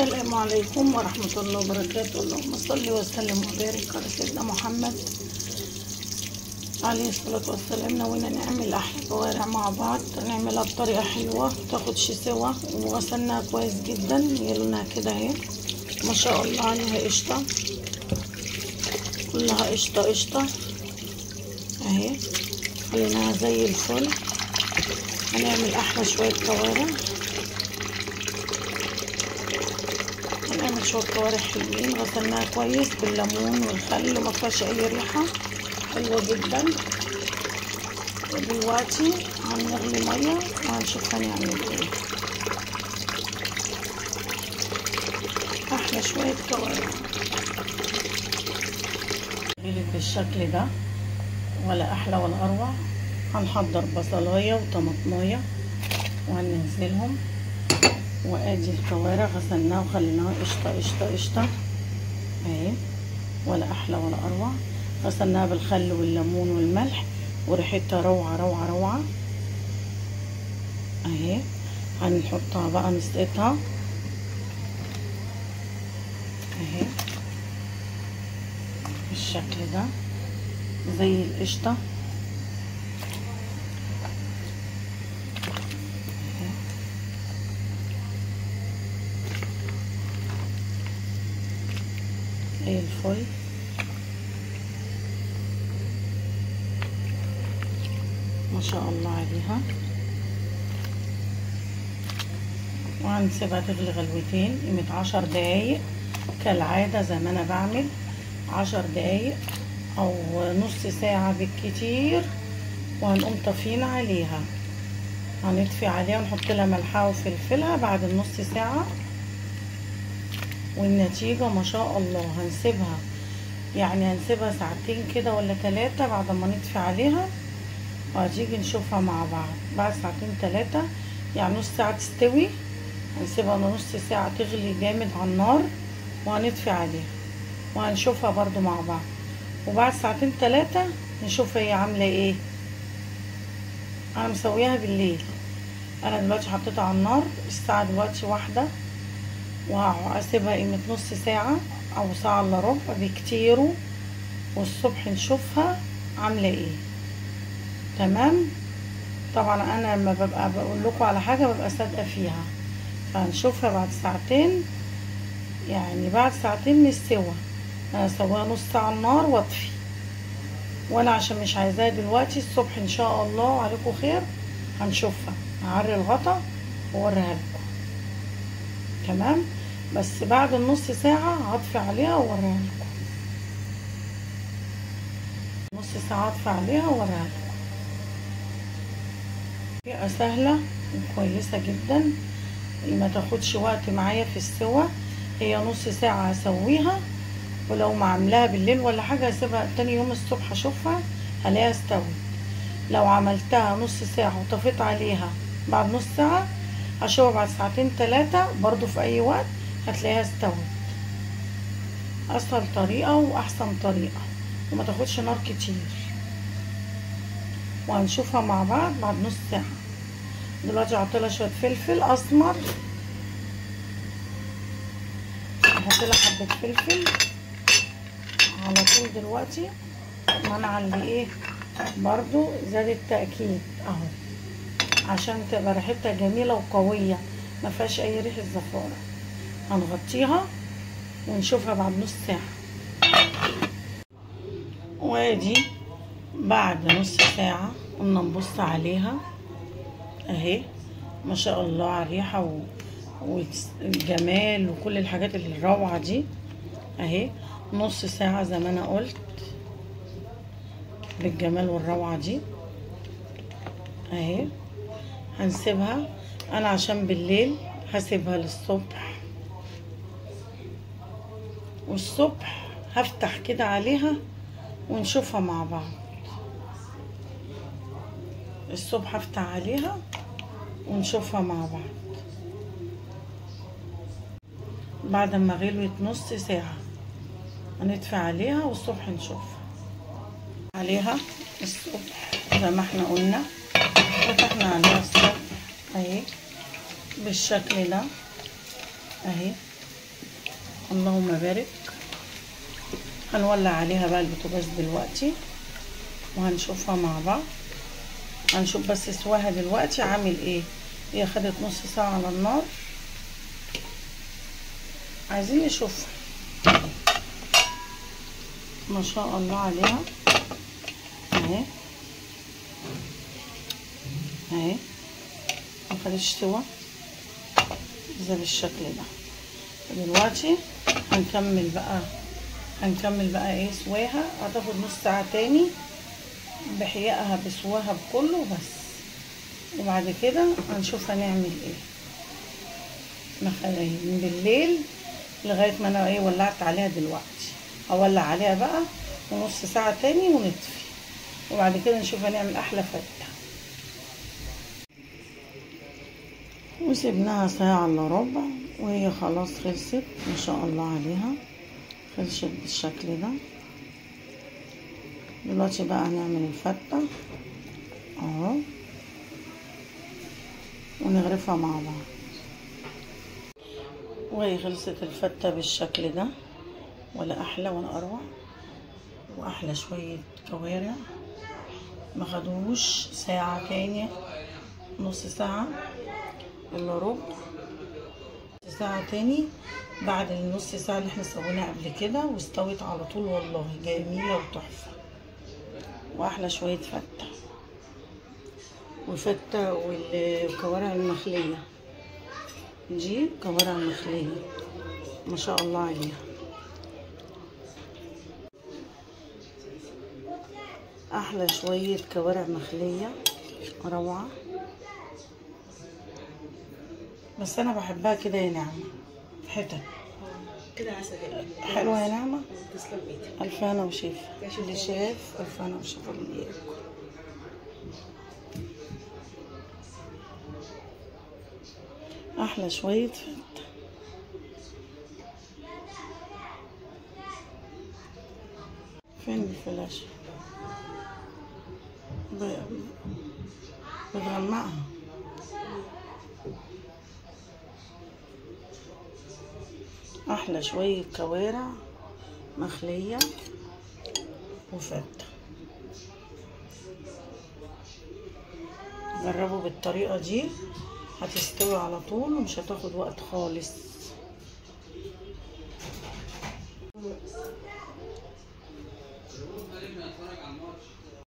السلام عليكم ورحمة الله وبركاته. اللهم صل وسلم وبارك على سيدنا محمد عليه الصلاة والسلام. نوينا نعمل أحلى كوارع مع بعض. نعملها بطريقة حلوة. متاخدش سوا. وغسلناها كويس جدا. لونها كده اهي. ما شاء الله عليها قشطة. كلها قشطة قشطة. اهي. خليناها زي الفل. هنعمل أحلى شوية كوارع. شوية كوارع حلوين غسلناها كويس بالليمون والخل وما فيهاش أي ريحة. حلوة جدا. ودلوقتي هنغلي مية وهنشوف هنعمل إيه. أحلى شوية كوارع غلت بالشكل ده؟ ولا أحلى ولا أروع. هنحضر بصلاية وطماطماية وهننزلهم. وادي الكوارع غسلناها وخليناها قشطة قشطة قشطة. اهي ولا أحلى ولا أروع. غسلناها بالخل والليمون والملح وريحتها روعة روعة روعة. اهي هنحطها بقى نسقطها. اهي بالشكل ده. زي القشطة. زي الفل ما شاء الله عليها. وهنسيبها تغلي غلوتين قيمة عشر دقايق. كالعادة زي ما أنا بعمل. عشر دقايق أو نص ساعة بالكتير. وهنقوم طافيين عليها. هنطفي عليها ونحط لها ملحها وفلفلها بعد النص ساعة. والنتيجة ما شاء الله هنسيبها. يعني هنسيبها ساعتين كده ولا ثلاثة بعد ما نطفي عليها وهتيجي نشوفها مع بعض. بعد ساعتين ثلاثة يعني نص ساعة تستوي هنسيبها نص ساعة تغلي جامد على النار وهنطفي عليها. وهنشوفها برضو مع بعض. وبعد ساعتين ثلاثة نشوف هي عاملة إيه. أنا مسويها بالليل. أنا دلوقتي حطيتها على النار الساعة دلوقتي واحدة. وهسيبها قيمة نص ساعة أو ساعة إلا ربع بكتيره والصبح نشوفها عاملة إيه. تمام؟ طبعا أنا لما ببقى بقول لكم على حاجة ببقى صادقة فيها. فهنشوفها بعد ساعتين يعني بعد ساعتين من السوا. أنا أسويها نص ساعة على النار وأطفي. وأنا عشان مش عايزاها دلوقتي الصبح إن شاء الله عليكم خير هنشوفها. هعري الغطا وأوريها لكم. تمام؟ بس بعد النص ساعة هطفي عليها وأوريها لكم. نص ساعة هطفي عليها وأوريها لكم. طريقة سهلة وكويسة جدا. ما تاخدش وقت معايا في السوا هي نص ساعة هسويها ولو ما عاملاها بالليل ولا حاجة هسيبها تاني يوم الصبح أشوفها هلاقيها استوت. لو عملتها نص ساعة وطفيت عليها بعد نص ساعة هشوفها بعد ساعتين ثلاثة برضو في أي وقت هتلاقيها استوت. أسهل طريقة وأحسن طريقة. وما تاخدش نار كتير. وهنشوفها مع بعض بعد نص ساعة. دلوقتي هحطلها شوية فلفل أسمر. هحطلها حبة فلفل. على طول دلوقتي. منع اللي إيه؟ برضو زاد التأكيد أهو. عشان تبقى ريحتها جميلة وقوية ما فيهاش أي ريحه زفاره هنغطيها ونشوفها بعد نص ساعة. وادي بعد نص ساعة قلنا نبص عليها أهي. ما شاء الله على الريحة و... والجمال وكل الحاجات اللي الروعة دي. أهي. نص ساعة زي ما أنا قلت بالجمال والروعة دي. أهي. هنسيبها. أنا عشان بالليل هسيبها للصبح. والصبح هفتح كده عليها ونشوفها مع بعض. الصبح هفتح عليها ونشوفها مع بعض. بعد ما غلوت نص ساعة هنطفي عليها والصبح نشوفها. عليها الصبح زي ما إحنا قلنا فتحنا عليها الصبح اهي بالشكل ده. أهي. اللهم بارك. هنولع عليها بقى البوتاجاز دلوقتي وهنشوفها مع بعض. هنشوف بس سواها دلوقتي عامل إيه. هي خدت نص ساعة على النار. عايزين نشوفها ما شاء الله عليها. أهي. أهي. ما خدتش سوا. زي بالشكل ده. دلوقتي هنكمل بقى هنكمل بقى إيه سواها. هتاخد نص ساعة تاني بحيائها بسواها بكله بس. وبعد كده هنشوف هنعمل إيه. نخلي من بالليل لغاية ما أنا إيه ولعت عليها دلوقتي. اولع عليها بقى ونص ساعة تاني ونطفي. وبعد كده نشوف هنعمل أحلى فتة وسيبناها ساعة إلا ربع وهي خلاص خلصت ما شاء الله عليها. خلصت بالشكل ده. دلوقتي بقى هنعمل الفتة. أهو. ونغرفها مع بعض. وهي خلصت الفتة بالشكل ده. ولا أحلى ولا أروع. وأحلى شوية كوارع. ما خدوش ساعة تاني نص ساعة. الا ربع ساعة تاني بعد النص ساعة اللي إحنا سويناها قبل كده واستوت على طول والله. جميلة وتحفة. وأحلى شوية فتة. وفتة والكوارع المخلية دي كوارع مخلية ما شاء الله عليها. أحلى شوية كوارع مخلية روعة. بس أنا بحبها كده يا نعمة في حتت. كده عسل حلوة يا نعمة؟ تسلم إيدك وشيف. اللي شاف الف أنا وشيف اللي ياكل أحلى شوية فتة فين الفلاشة؟ ب- أحلى شوية كوارع مخلية وفتة. جربوا بالطريقة دي هتستوي على طول ومش هتاخد وقت خالص.